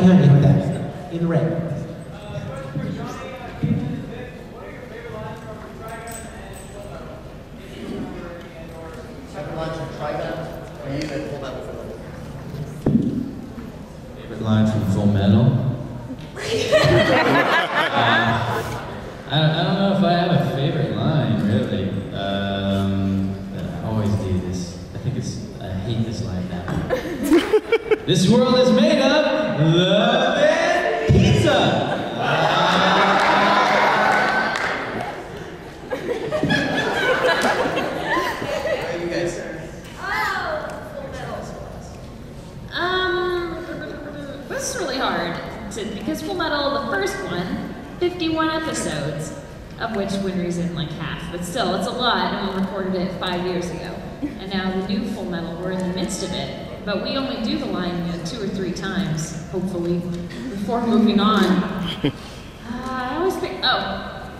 behind you with that, in red. Second line from Trigun, or you that pulled up for Favorite line from Full Metal? Uh, I, I don't know if I have a favorite line, really. Um, but I always do this. I think it's, I hate this line now. this world is made of love and pizza! This is really hard to, because Full Metal, the first one, 51 episodes, of which Winry's in like half, but still, it's a lot, and we recorded it five years ago. And now the new Full Metal, we're in the midst of it, but we only do the line you know, two or three times, hopefully, before moving on. Uh, I always pick, oh,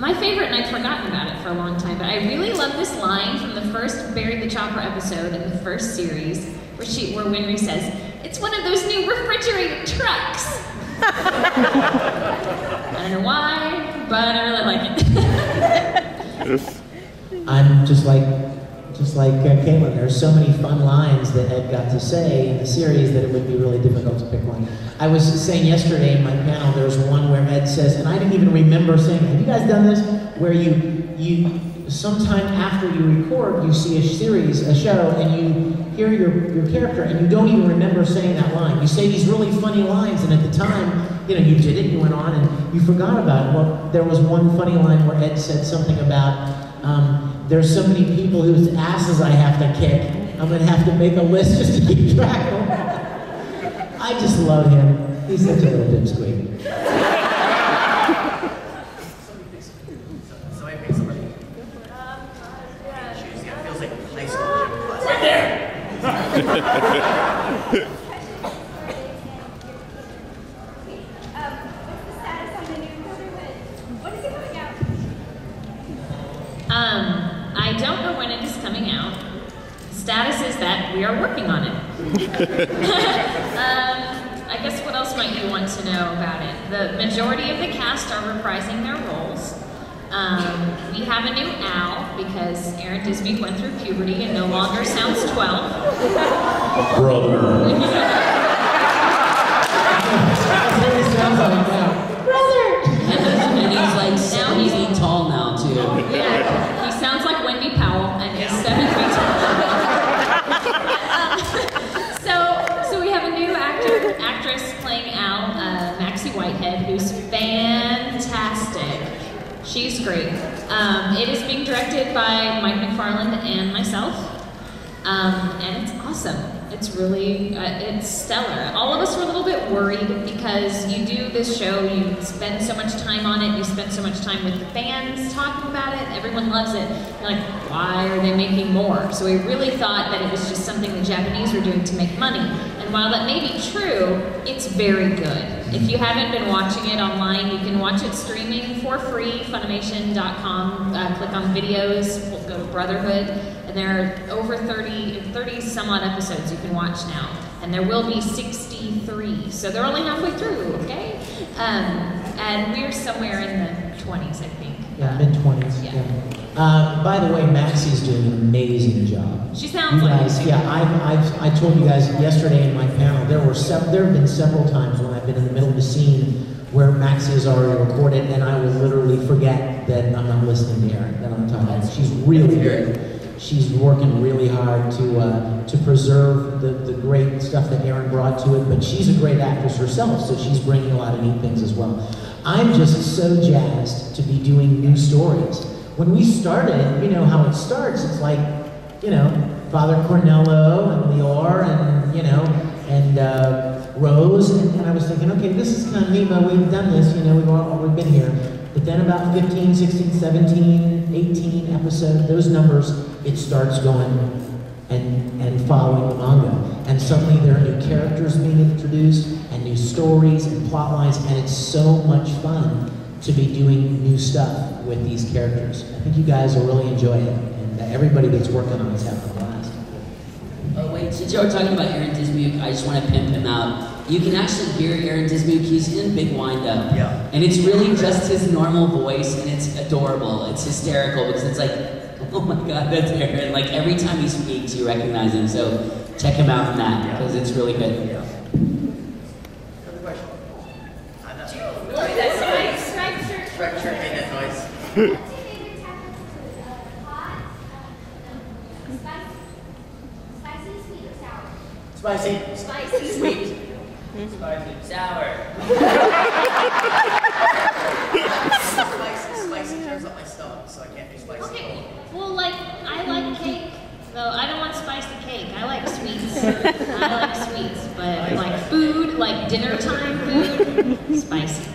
my favorite, and I'd forgotten about it for a long time, but I really love this line from the first Bury the Chopper episode in the first series, where she, where Winry says, "It's one of those new refrigerated trucks." I don't know why, but I really like it. I'm just like, just like uh, Caitlin. There's so many fun lines that Ed got to say in the series that it would be really difficult to pick one. I was saying yesterday in my panel, there's one where Ed says, and I didn't even remember saying, have you guys done this? Where you, you, sometime after you record, you see a series, a show, and you hear your, your character, and you don't even remember saying that line. You say these really funny lines, and at the time, you know, you did it, you went on, and you forgot about it. Well, there was one funny line where Ed said something about, um, there's so many people whose asses I have to kick. I'm gonna have to make a list just to keep track of. I just love him. He's such a little dipsqueak. Somebody pick somebody. Choose, yeah, feels like high school gym class. Right there! Um, I don't know when it is coming out. Status is that we are working on it. Um, I guess what else might you want to know about it? The majority of the cast are reprising their roles. Um, we have a new Al because Aaron Dismuke went through puberty and no longer sounds 12. Brother. is being directed by Mike McFarland and myself, um, and it's awesome. It's really, uh, it's stellar. All of us were a little bit worried because you do this show, you spend so much time on it, you spend so much time with the fans talking about it, everyone loves it. You're like, why are they making more? So we really thought that it was just something the Japanese were doing to make money. And while that may be true, it's very good. If you haven't been watching it online, you can watch it streaming for free, Funimation.com. Uh, click on videos, we'll go to Brotherhood, and there are over 30, 30 some odd episodes you can watch now. And there will be 63, so they're only halfway through, okay? Um, and we're somewhere in the 20s, I think. Yeah, mid 20s. Yeah. Yeah. Uh, by the way, Maxey's doing an amazing job. She sounds You like guys, it. yeah, I've, I've, I told you guys yesterday in my panel, there were sev- there have been several times when I've been in the middle of a scene where Maxie has already recorded, and I will literally forget that I'm not listening to Aaron, that I'm talking. To She's really good. She's working really hard to uh, to preserve the, the great stuff that Aaron brought to it, but she's a great actress herself, so she's bringing a lot of neat things as well. I'm just so jazzed to be doing new stories. When we started, you know how it starts. It's like, you know, Father Cornello and Lior and, you know, and uh, Rose. And, and I was thinking, okay, this is kind of neat, but we've done this, you know, we've, all, we've been here. But then about 15, 16, 17, 18 episodes, those numbers, it starts going and, and following the manga. And suddenly there are new characters being introduced and new stories and plot lines, and it's so much fun to be doing new stuff with these characters. I think you guys will really enjoy it, and that everybody that's working on it's having a blast. Oh wait, since you were talking about Aaron Dismuke, I just want to pimp him out. you can actually hear Aaron Dismuke. He's in Big Windup. Yeah. And it's really just his normal voice, and it's adorable. It's hysterical because it's like, oh my god, that's Aaron. Like every time he speaks, you recognize him. So check him out in that because it's really good. Yeah. Another question. I'm not sure. That's right. Striped shirt. Correct, sure, made that noise. Spicy, sweet, or sour? Spicy. Spicy. Sweet. Sour. Spicy, spicy tears up my stomach, so I can't do spicy. Okay. Well, like I like cake, though I don't want spicy cake. I like sweets. I like sweets, but like food, like dinner time food, spicy.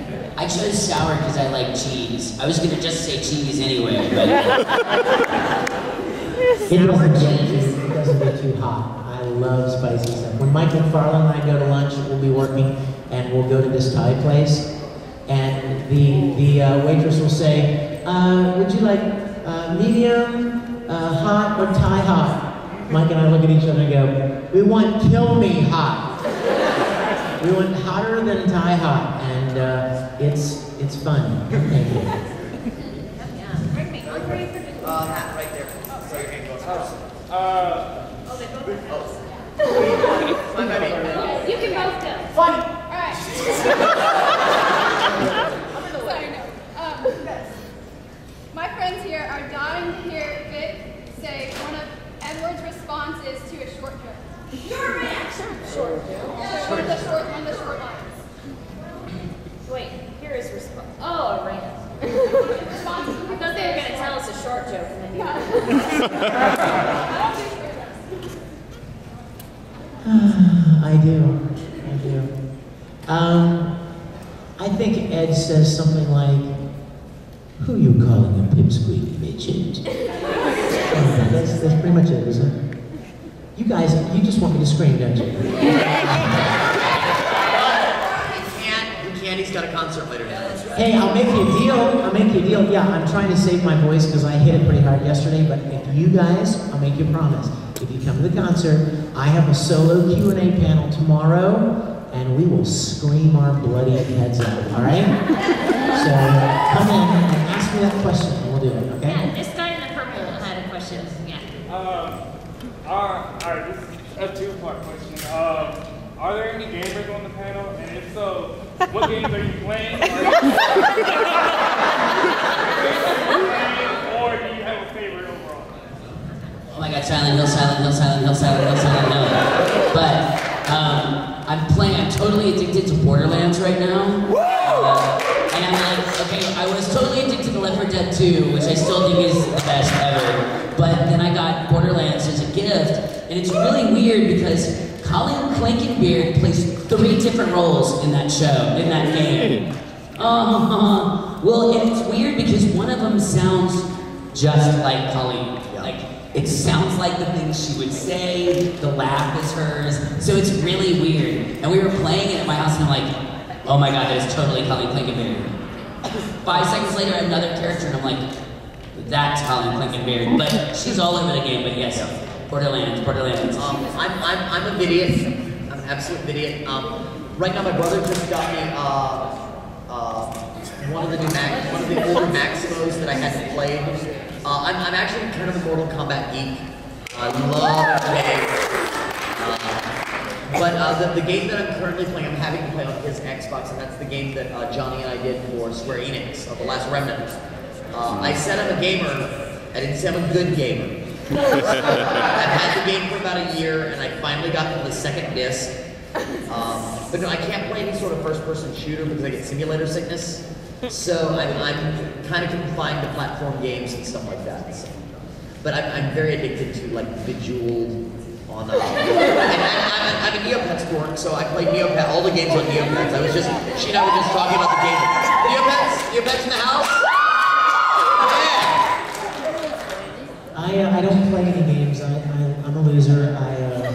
I chose sour because I like cheese. I was gonna just say cheese anyway, but It doesn't get too, it doesn't get too hot. I love spicy stuff. When Mike McFarland and I go to lunch, we'll be working, and we'll go to this Thai place, and the the uh, waitress will say, uh, "Would you like uh, medium, uh, hot, or Thai hot?" Mike and I look at each other and go, "We want kill me hot. We went hotter than Thai hot," and uh, it's it's fun. Thank you. Yeah. Bring me. I'll bring for Uh, hat right there. So your hand goes first. Uh, Oh, they both. Oh. My baby. You can both go. Funny. alright. Sorry, no. Um, my friends here are dying to hear Vic say one of Edward's responses to a short joke. Your reaction! Short joke? One of the short, one of the short lines. Wait. Here is response. Oh, a rant. Response. I thought they were gonna tell us a short joke and then do that. I don't do short jokes. I do. I. Um, I think Ed says something like, Who are you calling a pipsqueak midget? Yeah, that's, that's pretty much it, isn't it? You guys, you just want me to scream, don't you? You can't, you can't, he's got a concert later tonight. Hey, I'll make you a deal. I'll make you a deal. Yeah, I'm trying to save my voice because I hit it pretty hard yesterday. But if you guys, I'll make you a promise. If you come to the concert, I have a solo Q and A panel tomorrow, and we will scream our bloody heads out. All right? So come in and ask me that question, and we'll do it. Okay? Yeah, this guy in the purple had a question. Yeah. Um, are, alright, this is a two-part question. Um, are there any gamers on the panel? And if so, what games are you playing? Are you playing, or do you have a favorite overall? Oh my god, Silent Hill, Silent Hill, Silent Hill, Silent Hill, Silent Hill. But um, I'm playing, I'm totally addicted to Borderlands right now. Uh, and I'm like, okay, I was totally addicted to Left 4 Dead 2, which I still think is the best ever. But then I got Borderlands as a gift, and it's really weird because Colleen Clinkenbeard plays three different roles in that show, in that game. Uh, well, and it's weird because one of them sounds just like Colleen. Like, it sounds like the things she would say, the laugh is hers, so it's really weird. And we were playing it at my house, and I'm like, oh my god, that is totally Colleen Clinkenbeard. Five seconds later, another character, and I'm like, that's Colleen Clinkenbeard. But she's all over the game, but yes, Borderlands, Borderlands. Um, I'm, I'm, I'm a idiot. I'm an absolute idiot. Um, right now, my brother just got me uh, uh, one of the new Max, one of the older Maximos that I hadn't played. Uh, I'm, I'm actually kind of a Mortal Kombat geek. I love the game. Uh, but uh, the, the game that I'm currently playing, I'm having to play on his Xbox, and that's the game that uh, Johnny and I did for Square Enix, uh, The Last Remnant. Uh, I said I'm a gamer. I didn't say I'm a good gamer. I've had the game for about a year, and I finally got to the second disc. Um, but no, I can't play any sort of first-person shooter because I get simulator sickness. So I'm, I'm kind of confined to platform games and stuff like that. So. But I'm, I'm very addicted to like Bejeweled on. Uh, and I, I'm, I'm a Neopets dork, so I play Neopets, all the games on Neopets. I was just, she and I were just talking about the game. Neopets, Neopets in the house. I, uh, I don't play any games. I, I, I'm a loser. I, uh,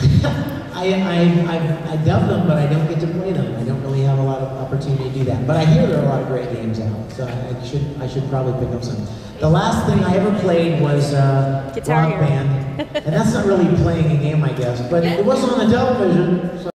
I, I, I, I dub them, but I don't get to play them. I don't really have a lot of opportunity to do that. But I hear there are a lot of great games out, so I, I should I should probably pick up some. The last thing I ever played was uh, Guitar Rock Band, and that's not really playing a game, I guess. But it was on the television. So